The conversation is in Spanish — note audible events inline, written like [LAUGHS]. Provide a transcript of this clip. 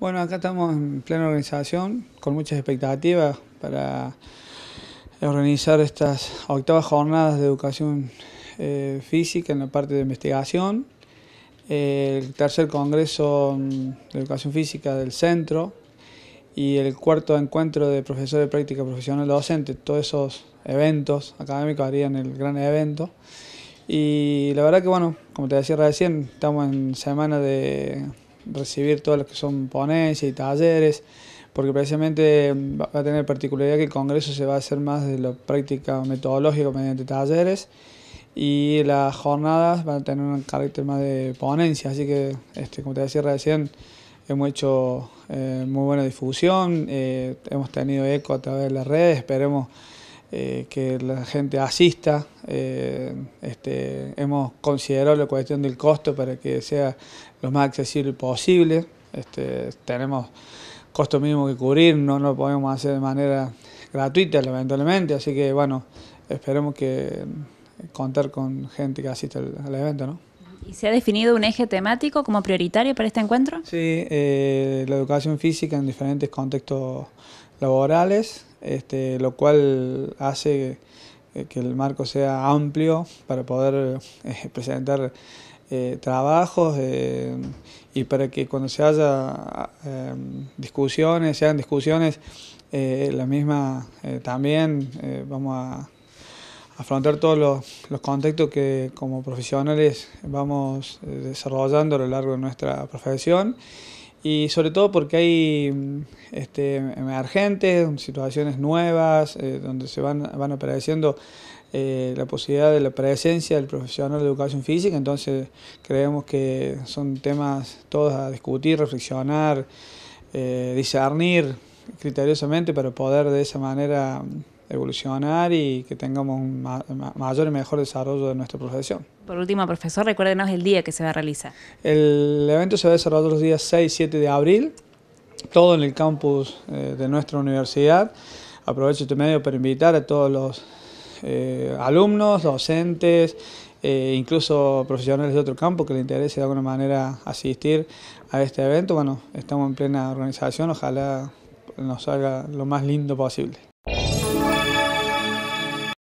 Bueno, acá estamos en plena organización, con muchas expectativas para organizar estas octavas jornadas de educación eh, física en la parte de investigación, el tercer congreso de educación física del centro y el cuarto encuentro de profesores de práctica profesional docente, todos esos eventos académicos harían el gran evento. Y la verdad que bueno, como te decía recién, estamos en semana de recibir todos los que son ponencias y talleres, porque precisamente va a tener particularidad que el Congreso se va a hacer más de la práctica metodológica mediante talleres y las jornadas van a tener un carácter más de ponencia, así que este, como te decía recién, hemos hecho eh, muy buena difusión, eh, hemos tenido eco a través de las redes, esperemos eh, que la gente asista. Eh, este, hemos considerado la cuestión del costo para que sea lo más accesible posible. Este, tenemos costo mínimo que cubrir, no lo podemos hacer de manera gratuita lamentablemente, así que bueno, esperemos que contar con gente que asista al, evento. ¿no? ¿Y se ha definido un eje temático como prioritario para este encuentro? Sí, eh, la educación física en diferentes contextos laborales, este, lo cual hace que el marco sea amplio para poder eh, [LAUGHS] presentar eh, trabajos eh, y para que cuando se haya discusiones, sean discusiones, la misma también vamos a afrontar todos los, los, contextos que como profesionales vamos desarrollando a lo largo de nuestra profesión y sobre todo porque hay este, emergentes, situaciones nuevas, eh, donde se van, van apareciendo eh, la posibilidad de la presencia del profesional de educación física, entonces creemos que son temas todos a discutir, reflexionar, eh, discernir criteriosamente para poder de esa manera evolucionar y que tengamos un mayor y mejor desarrollo de nuestra profesión. Por último, profesor, recuérdenos el día que se va a realizar. El evento se va a desarrollar los días 6 y 7 de abril, todo en el campus eh, de nuestra universidad. Aprovecho este medio para invitar a todos los eh, alumnos, docentes, eh, incluso profesionales de otro campo que les interese de alguna manera asistir a este evento. Bueno, estamos en plena organización, ojalá nos salga lo más lindo posible.